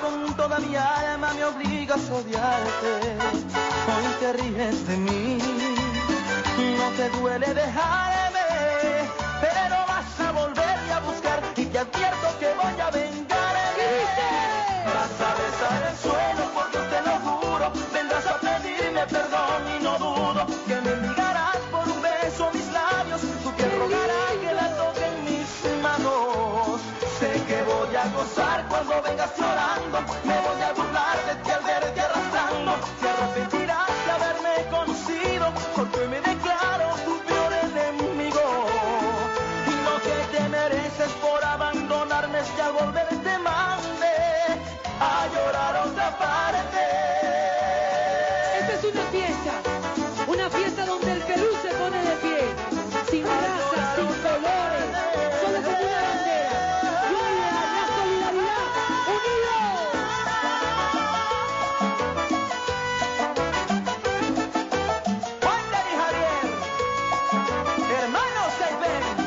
con toda mi alma me obligas a odiarte. Hoy te ríes de mí, no te duele dejarme, pero vas a volverme a buscar y te advierto que voy a vengarme. Vas a besar el suelo porque te lo juro, vendrás a pedirme perdón y no dudo que me ligarás por un beso a mis labios, tu piel rogará que la toquen mis manos. Sé que voy a gozar que al volver te mande a llorar a otra parte. Esta es una fiesta, una fiesta donde el Perú se pone de pie, sin razas, sin colores, solo con una bandera. ¡Gloria a la solidaridad! ¡Unidos! Wander y Javier, hermanos Seibén.